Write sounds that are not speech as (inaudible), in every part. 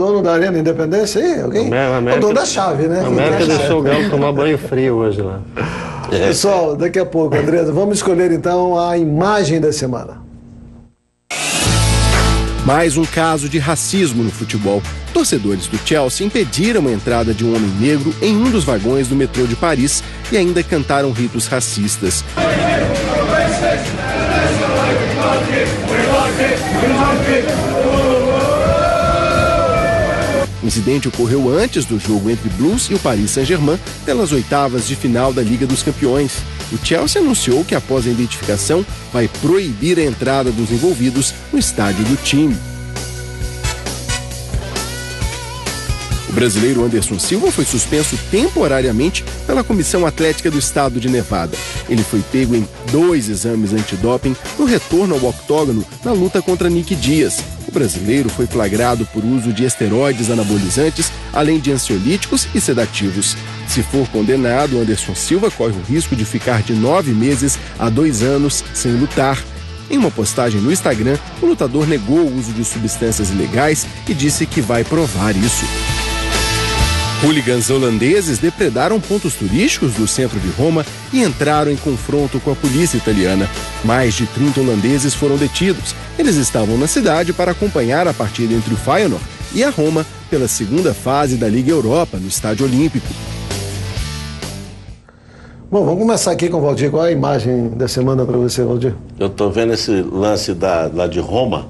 é dono da Arena Independência aí? Alguém? América, o dono da chave, né? A América deixou o Galo tomar banho frio hoje lá. Pessoal, daqui a pouco, Andresa, vamos escolher então a imagem da semana. Mais um caso de racismo no futebol. Torcedores do Chelsea impediram a entrada de um homem negro em um dos vagões do metrô de Paris e ainda cantaram ritos racistas. O incidente ocorreu antes do jogo entre Blues e o Paris Saint-Germain pelas oitavas de final da Liga dos Campeões. O Chelsea anunciou que, após a identificação, vai proibir a entrada dos envolvidos no estádio do time. O brasileiro Anderson Silva foi suspenso temporariamente pela Comissão Atlética do Estado de Nevada. Ele foi pego em dois exames antidoping no retorno ao octógono na luta contra Nick Dias. O brasileiro foi flagrado por uso de esteroides anabolizantes, além de ansiolíticos e sedativos. Se for condenado, Anderson Silva corre o risco de ficar de nove meses a dois anos sem lutar. Em uma postagem no Instagram, o lutador negou o uso de substâncias ilegais e disse que vai provar isso. Hooligans holandeses depredaram pontos turísticos do centro de Roma e entraram em confronto com a polícia italiana. Mais de 30 holandeses foram detidos. Eles estavam na cidade para acompanhar a partida entre o Feyenoord e a Roma pela segunda fase da Liga Europa no Estádio Olímpico. Bom, vamos começar aqui com o Valdir. Qual é a imagem da semana para você, Valdir? Eu estou vendo esse lance da, lá de Roma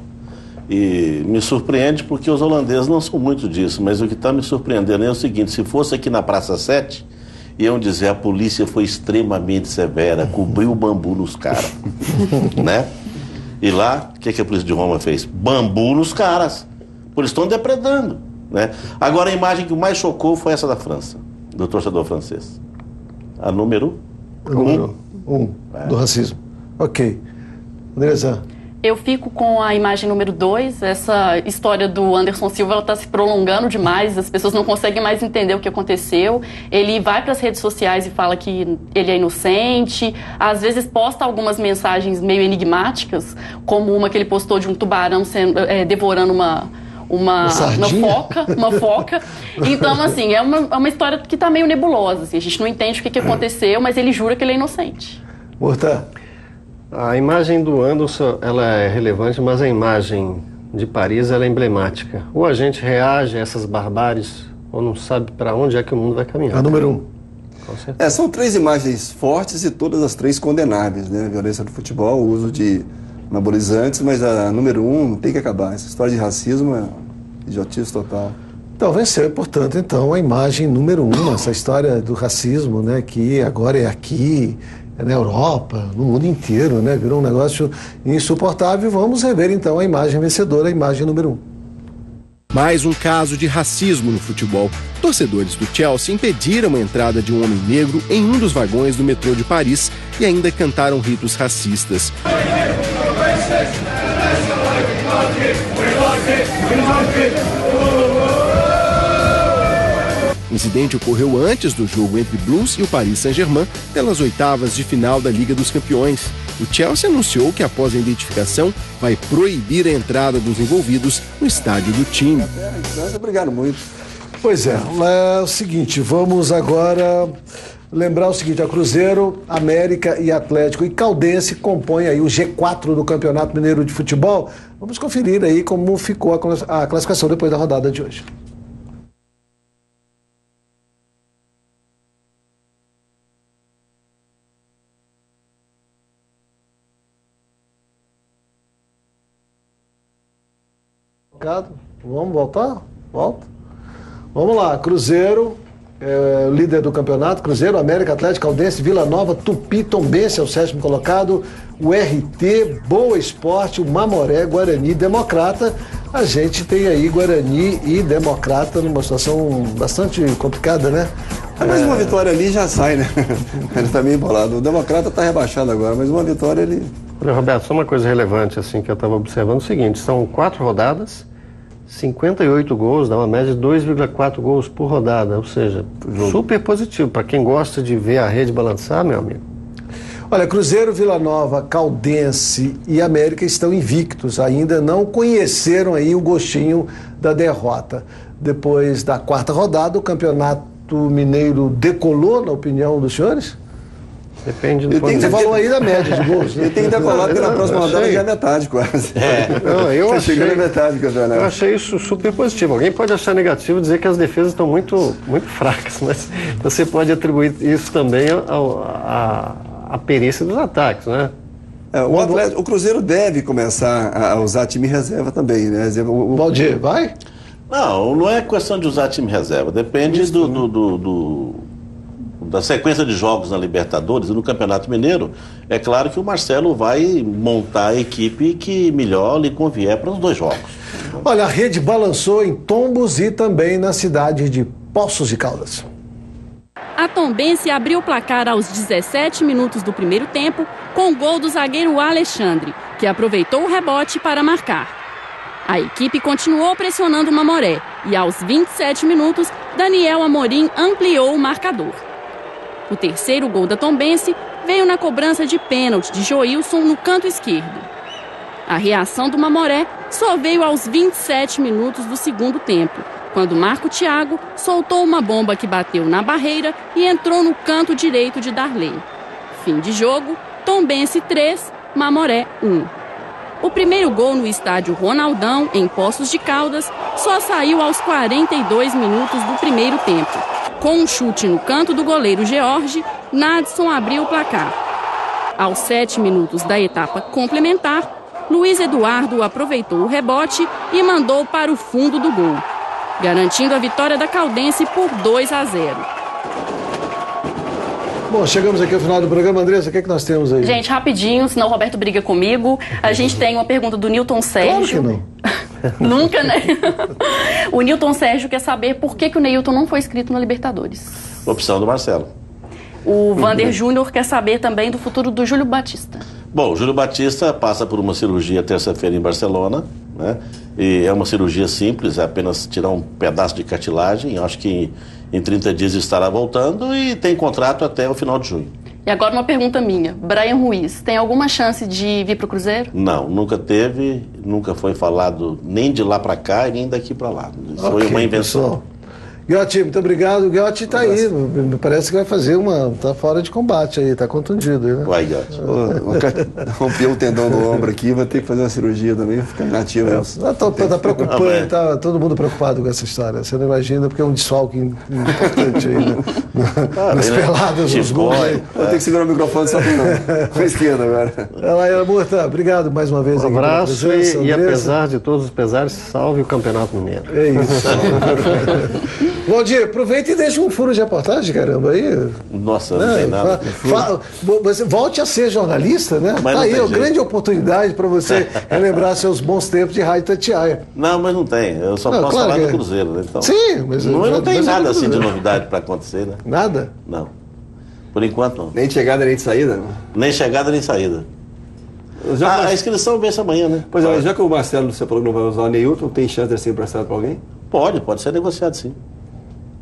e me surpreende porque os holandeses não são muito disso, mas o que está me surpreendendo é o seguinte: se fosse aqui na Praça 7, iam dizer a polícia foi extremamente severa, cobriu o bambu nos caras. (laughs) né? E lá, o que, que a polícia de Roma fez? Bambu nos caras. Por estão depredando. Né? Agora a imagem que mais chocou foi essa da França, do torcedor francês. A número Número um, um do racismo. Ok. Andresa. Eu fico com a imagem número 2. Essa história do Anderson Silva está se prolongando demais, as pessoas não conseguem mais entender o que aconteceu. Ele vai para as redes sociais e fala que ele é inocente, às vezes posta algumas mensagens meio enigmáticas, como uma que ele postou de um tubarão sendo, é, devorando uma. Uma, uma, foca, uma foca. (laughs) Então, assim, é uma, é uma história que está meio nebulosa. Assim. A gente não entende o que, que aconteceu, mas ele jura que ele é inocente. Morta. A imagem do Anderson ela é relevante, mas a imagem de Paris ela é emblemática. Ou a gente reage a essas barbáries, ou não sabe para onde é que o mundo vai caminhar. A número um. É, são três imagens fortes e todas as três condenáveis, né? Violência do futebol, o uso de anabolizantes, mas a número um tem que acabar. Essa história de racismo é idiotice total. Então venceu, portanto, então a imagem número um, essa história do racismo, né, que agora é aqui, é na Europa, no mundo inteiro, né, virou um negócio insuportável. Vamos rever então a imagem vencedora, a imagem número um. Mais um caso de racismo no futebol. Torcedores do Chelsea impediram a entrada de um homem negro em um dos vagões do metrô de Paris e ainda cantaram ritos racistas. Incidente ocorreu antes do jogo entre Blues e o Paris Saint-Germain pelas oitavas de final da Liga dos Campeões. O Chelsea anunciou que, após a identificação, vai proibir a entrada dos envolvidos no estádio do time. Obrigado muito. Pois é, é o seguinte, vamos agora lembrar o seguinte, a Cruzeiro, América e Atlético e Caldense compõem aí o G4 do Campeonato Mineiro de Futebol. Vamos conferir aí como ficou a classificação depois da rodada de hoje. Vamos voltar? Volta. Vamos lá, Cruzeiro, é, líder do campeonato, Cruzeiro, América Atlético, Caldense, Vila Nova, Tupi, Tombense é o sétimo colocado, o RT, Boa Esporte, o Mamoré, Guarani, Democrata. A gente tem aí Guarani e Democrata numa situação bastante complicada, né? É, mas uma vitória ali já sai, né? (laughs) ele tá meio embolado. O Democrata tá rebaixado agora, mas uma vitória ele. Olha, Roberto, só uma coisa relevante assim que eu estava observando o seguinte: são quatro rodadas 58 gols, dá uma média de 2,4 gols por rodada, ou seja, super positivo. Para quem gosta de ver a rede balançar, meu amigo. Olha, Cruzeiro, Vila Nova, Caldense e América estão invictos, ainda não conheceram aí o gostinho da derrota. Depois da quarta rodada, o Campeonato Mineiro decolou, na opinião dos senhores? Depende do Ele ponto tem de Você que- falou aí da média de gols. né? Ele tem que decolar porque na Eu próxima rodada já é metade quase. Não, eu Tá achei, chegando a metade do campeonato. eu achei isso super positivo. Alguém pode achar negativo e dizer que as defesas estão muito, muito fracas, (laughs) mas você pode atribuir isso também à perícia dos ataques, né? É, o, Atlético- o Cruzeiro deve começar a usar time reserva também, né? O- Valdir, vai? Não, não é questão de usar time reserva. Depende do, do- do- do- da sequência de jogos na Libertadores e no Campeonato Mineiro. É claro que o Marcelo vai montar a equipe que melhor lhe convier para os dois jogos. Olha, a rede balançou em Tombos e também na cidade de Poços de Caldas. A Tombense abriu o placar aos 17 minutos do primeiro tempo com o gol do zagueiro Alexandre, que aproveitou o rebote para marcar. A equipe continuou pressionando o Mamoré e aos 27 minutos, Daniel Amorim ampliou o marcador. O terceiro gol da Tombense veio na cobrança de pênalti de Joilson no canto esquerdo. A reação do Mamoré só veio aos 27 minutos do segundo tempo, quando Marco Thiago soltou uma bomba que bateu na barreira e entrou no canto direito de Darley. Fim de jogo, Tombense 3, Mamoré 1. O primeiro gol no estádio Ronaldão, em Poços de Caldas, só saiu aos 42 minutos do primeiro tempo. Com um chute no canto do goleiro George, Nadson abriu o placar. Aos sete minutos da etapa complementar, Luiz Eduardo aproveitou o rebote e mandou para o fundo do gol, garantindo a vitória da Caldense por 2 a 0. Bom, chegamos aqui ao final do programa. Andressa, o que, é que nós temos aí? Gente, rapidinho, senão o Roberto briga comigo. A gente tem uma pergunta do Newton claro que Sérgio. não. (laughs) Nunca, né? (laughs) o Newton Sérgio quer saber por que, que o Neilton não foi inscrito na Libertadores. Opção do Marcelo. O Vander Júnior quer saber também do futuro do Júlio Batista. Bom, o Júlio Batista passa por uma cirurgia terça-feira em Barcelona, né? E é uma cirurgia simples, é apenas tirar um pedaço de cartilagem. Eu acho que em 30 dias estará voltando e tem contrato até o final de junho. E agora uma pergunta minha. Brian Ruiz, tem alguma chance de vir para o Cruzeiro? Não, nunca teve, nunca foi falado nem de lá para cá e nem daqui para lá. Isso foi uma invenção. pessoal. Guiotti, muito obrigado. O Guiotti tá aí. Me parece que vai fazer uma. tá fora de combate aí, tá contundido aí, né? Vai, (laughs) ô, Rompeu o tendão do ombro aqui, vai ter que fazer uma cirurgia também, ficar inativo. né? Ah, tá, tá preocupante, Ah, mas- tá todo mundo preocupado com essa história. Você não imagina, porque é um desfalque importante aí, né? (laughs) Nas ele é peladas, nos gols aí. Vou ter que segurar o microfone só pra- (laughs) com a esquerda agora. Ela aí, Murta, obrigado mais uma vez Um abraço presença, e, e apesar de todos os pesares, salve o Campeonato Mineiro. É isso. Bom dia, aproveita e deixa um furo de reportagem, caramba, aí. Nossa, não tem nada. Fa- fa- você volte a ser jornalista, né? Mas Tá não aí, tem uma grande oportunidade para você (laughs) relembrar seus bons tempos de rádio Tatiaia. Não, mas não tem. Eu só Não, posso claro falar que do é. Cruzeiro, né? Então, Sim, mas- não, não tem é nada assim de novidade para acontecer, né? Nada? Não. Por enquanto, não. Nem de chegada, nem de saída. né? Nem chegada nem saída. Já, Ah, a inscrição vence amanhã, né? Pois é, já que o Marcelo, você falou que não vai usar o Neilton, tem chance de ser emprestado para alguém? Pode, pode ser negociado sim.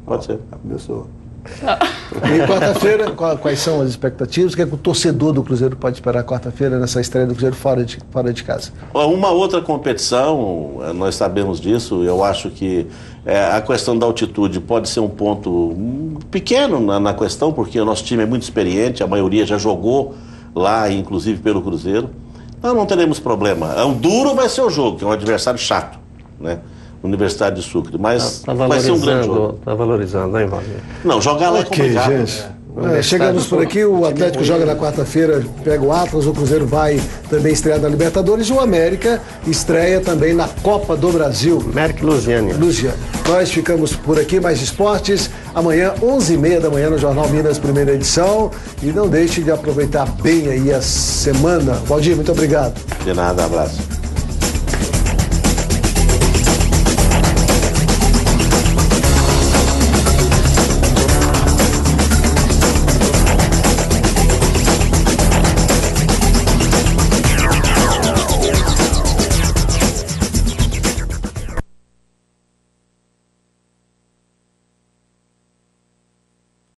Pode ser. Começou. (laughs) E quarta-feira, qua- quais são as expectativas? O que, é que o torcedor do Cruzeiro pode esperar quarta-feira nessa estreia do Cruzeiro fora de, fora de casa? Uma outra competição, eh, nós sabemos disso, eu acho que eh, a questão da altitude pode ser um ponto hum, pequeno na, na questão, porque o nosso time é muito experiente, a maioria já jogou lá, inclusive pelo Cruzeiro. Então não teremos problema. O duro vai ser o jogo, que é um adversário chato, né? Universidade de Sucre, mas Tá vai ser um grande jogo. valorizando, tá valorizando, hein, Valdir? Não, jogar lá é Ok, complicado. gente. É, chegamos por aqui, o Atlético joga na quarta-feira, pega o Atlas, o Cruzeiro vai também estrear na Libertadores e o América estreia também na Copa do Brasil. América e Lusiane. Luciano. Nós ficamos por aqui, mais esportes. Amanhã, 11h30 da manhã, no Jornal Minas, primeira edição. E não deixe de aproveitar bem aí a semana. Valdir, muito obrigado. De nada, abraço.